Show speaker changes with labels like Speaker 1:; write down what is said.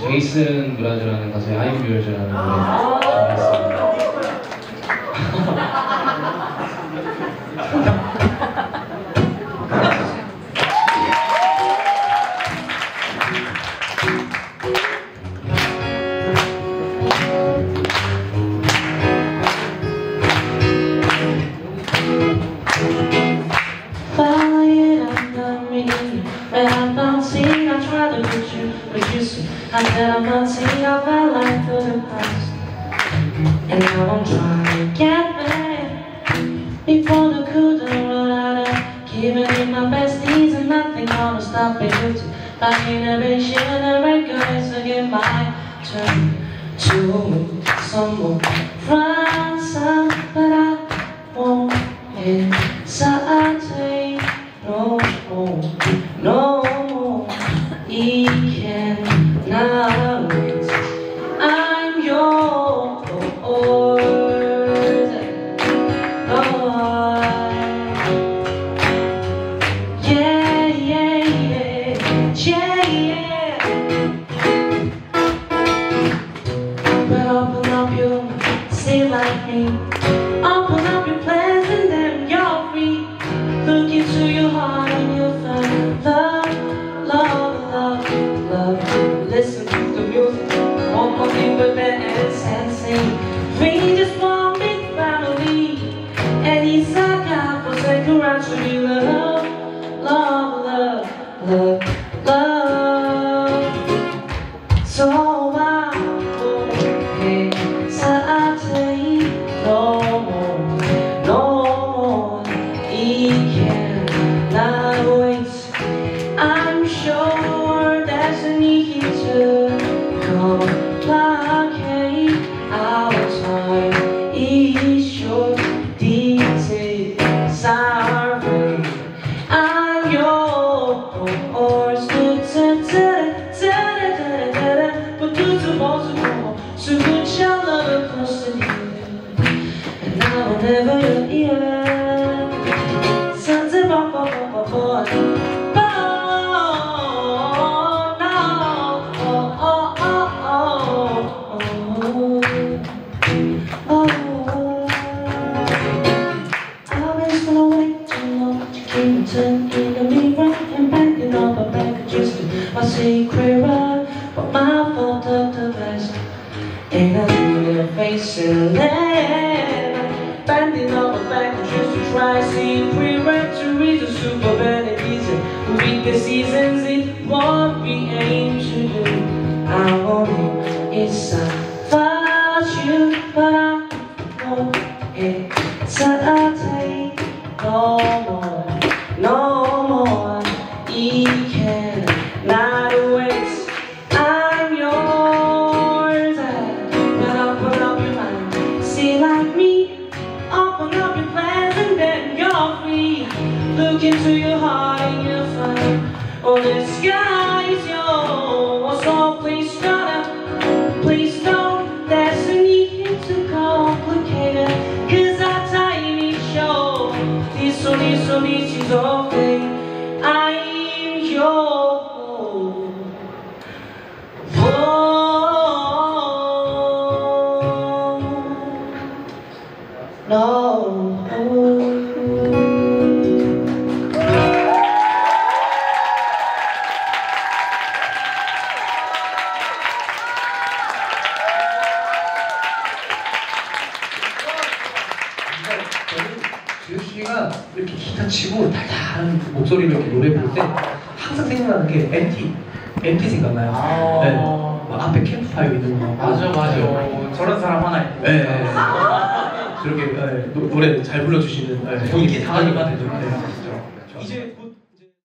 Speaker 1: 제이슨 브라즈라는 가수의 I'm Yours라는 노래 준비했습니다.
Speaker 2: Falling under me When I'm bouncing, I try to put you But you see, I said I'm bouncing I fell like to the past And now I'm trying to get back. Before the couldn't run out of Giving it my best needs And nothing gonna stop it you. Back innovation and records to get my turn To some more He cannot music, one more in the mirror and backing up a back just my secret run. But my fault of the best. And I do their face and to read the super vanities And read the seasons It what we aim to do. I want it, it's a fortune But I won't hesitate No more, no more. He cannot wait I'm yours. But open up your mind. See like me Look into your heart and you'll find Oh, the sky is yours. So please don't, please don't There's a need to complicate it. Cause our show. This one, this one, this is okay I'm
Speaker 3: 씨가 이렇게 기타 치고 달달한 목소리로 이렇게 노래 부를 때 항상 생각나는 게 MT, MT 생각나요.
Speaker 4: 아.
Speaker 3: 네. 막 앞에 캠프파이어 있는 거.
Speaker 4: 맞아 맞아 저런 사람 하나 있고
Speaker 3: 네. 네. 저렇게 네, 노, 노래 잘 불러주시는 네, 형이
Speaker 4: 당하니까
Speaker 3: 되죠. 네.